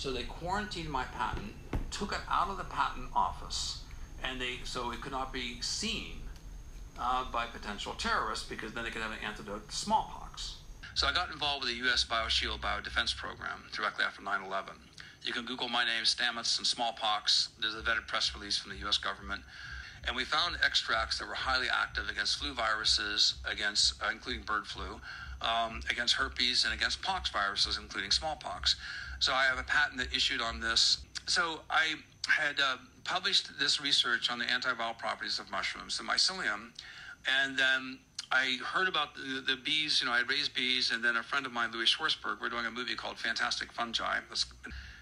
So they quarantined my patent, took it out of the patent office, and they so it could not be seen uh, by potential terrorists because then they could have an antidote to smallpox. So I got involved with the U.S. BioShield Biodefense Program directly after 9/11. You can Google my name, Stamets, and smallpox. There's a vetted press release from the U.S. government and we found extracts that were highly active against flu viruses, against uh, including bird flu, um, against herpes, and against pox viruses, including smallpox. So I have a patent that issued on this. So I had uh, published this research on the antiviral properties of mushrooms, the mycelium, and then I heard about the, the, bees. You know, I had raised bees, and then a friend of mine, Louie Schwartzberg, we're doing a movie called Fantastic Fungi.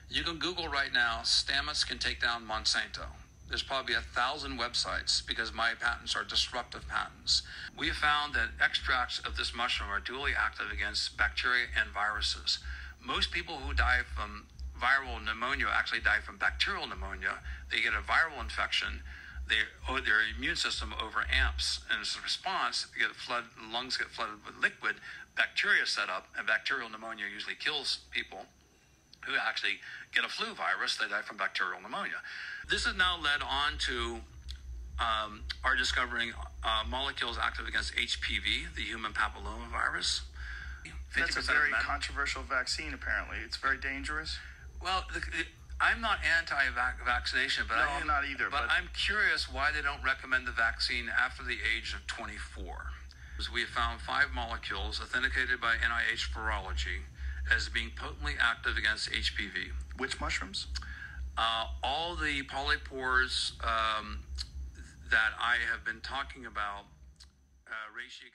You can Google right now. Stamets can take down Monsanto. There's probably a thousand websites because my patents are disruptive patents. We found that extracts of this mushroom are dually active against bacteria and viruses. Most people who die from viral pneumonia actually die from bacterial pneumonia. They get a viral infection. They, oh, their immune system over amps, and as a response, they get flood, lungs get flooded with liquid. Bacteria set up, and bacterial pneumonia usually kills people who actually get a flu virus. They die from bacterial pneumonia. This has now led on to um, our discovering uh, molecules active against HPV, the human papillomavirus. That's a very controversial vaccine, apparently. It's very dangerous. Well, the, it, I'm not anti-vaccination, but no, I am not either. But, but, I'm curious why they don't recommend the vaccine after the age of 24. We have found five molecules authenticated by NIH Virology as being potently active against HPV. Which mushrooms? Uh, all the polypores um, that I have been talking about, uh, Reishi